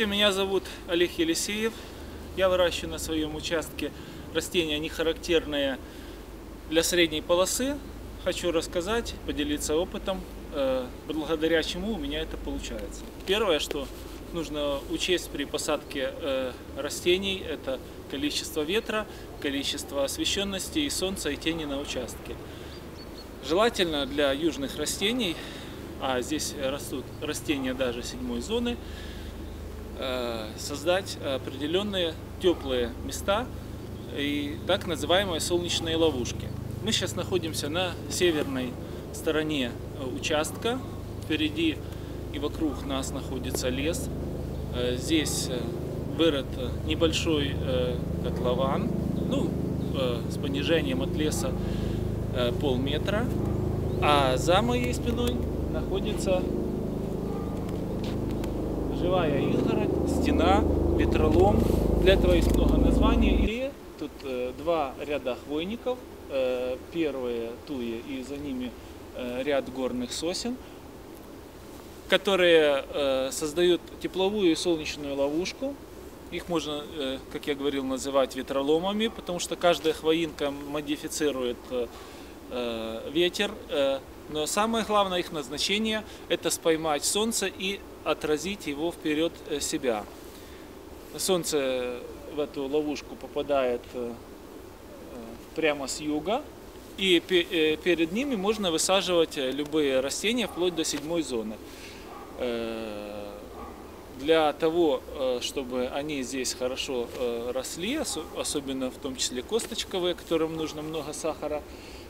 Здравствуйте, меня зовут Олег Елисеев. Я выращиваю на своем участке растения, не характерные для средней полосы. Хочу рассказать, поделиться опытом, э, благодаря чему у меня это получается. Первое, что нужно учесть при посадке э, растений, это количество ветра, количество освещенности и солнца и тени на участке. Желательно для южных растений, а здесь растут растения даже седьмой зоны, создать определенные теплые места и так называемые солнечные ловушки. Мы сейчас находимся на северной стороне участка. Впереди и вокруг нас находится лес. Э, здесь э, вырыт небольшой котлован, ну, с понижением от леса полметра. А за моей спиной находится живая изгородь, стена, ветролом. Для этого есть много названий. И тут э, два ряда хвойников. Э, первые туи и за ними э, ряд горных сосен, которые э, создают тепловую и солнечную ловушку. Их можно, э, как я говорил, называть ветроломами, потому что каждая хвоинка модифицирует э, ветер. Э, но самое главное их назначение – это споймать солнце и отразить его вперед э, себя. Солнце в эту ловушку попадает э, прямо с юга, и э, перед ними можно высаживать любые растения вплоть до седьмой зоны. Для того, чтобы они здесь хорошо росли, особенно в том числе косточковые, которым нужно много сахара,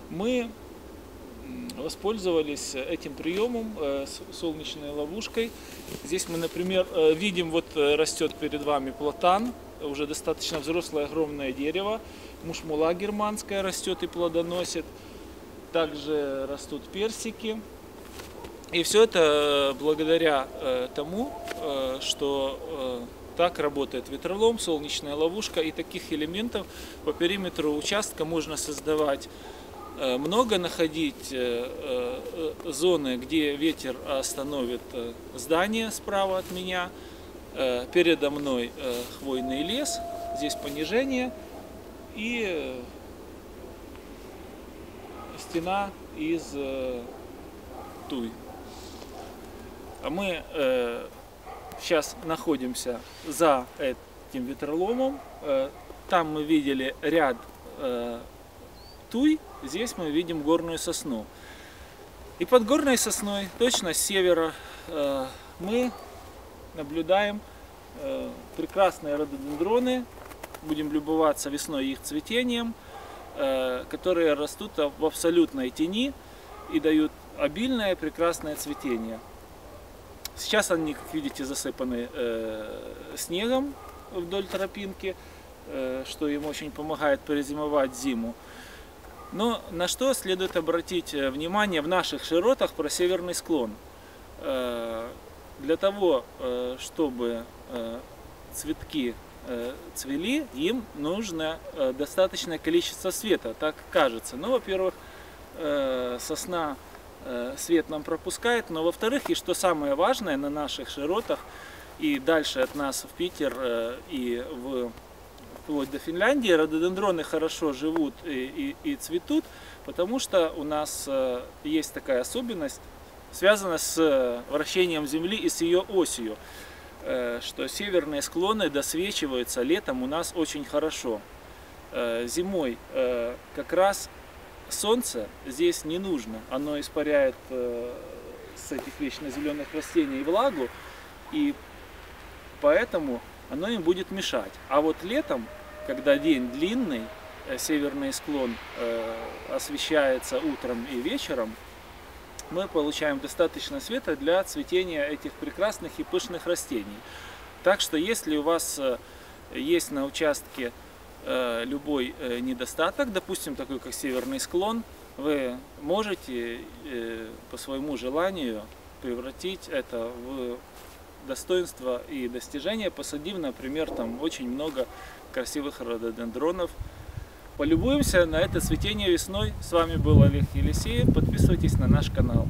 мы воспользовались этим приемом, э, солнечной ловушкой. Здесь мы, например, э, видим, вот э, растет перед вами платан, уже достаточно взрослое огромное дерево. Мушмула германская растет и плодоносит. Также растут персики. И все это благодаря тому, что так работает ветролом, солнечная ловушка и таких элементов по периметру участка можно создавать много находить э, э, зоны, где ветер остановит здание справа от меня. Передо мной хвойный лес, здесь понижение и стена из туй. А мы сейчас находимся за этим ветроломом. Там мы видели ряд туй, здесь мы видим горную сосну. И под горной сосной, точно с севера, э, мы наблюдаем э, прекрасные рододендроны, будем любоваться весной их цветением, э, которые растут в абсолютной тени и дают обильное прекрасное цветение. Сейчас они, как видите, засыпаны снегом вдоль тропинки, что им очень помогает перезимовать зиму. Но на что следует обратить э, внимание в наших широтах про северный склон? Э, для того, э, чтобы цветки цвели, им нужно достаточное количество света, так кажется. Ну, во-первых, сосна свет нам пропускает, но во-вторых, и что самое важное, на наших широтах и дальше от нас в Питер и в вплоть до Финляндии, рододендроны хорошо живут и, и, и цветут, потому что у нас э, есть такая особенность, связанная с э, вращением Земли и с ее осью, э, что северные склоны досвечиваются летом у нас очень хорошо. Зимой как раз солнце здесь не нужно, оно испаряет с этих вечно зеленых растений влагу, и поэтому оно им будет мешать. А вот летом когда день длинный, э, северный склон э, освещается утром и вечером, мы получаем достаточно света для цветения этих прекрасных и пышных растений. Так что если у вас э, есть на участке любой недостаток, допустим, такой как северный склон, вы можете по своему желанию превратить это в достоинство и достижения, посадив, например, там очень много красивых рододендронов. Полюбуемся на это цветение весной. С вами был Олег Елисеев. Подписывайтесь на наш канал.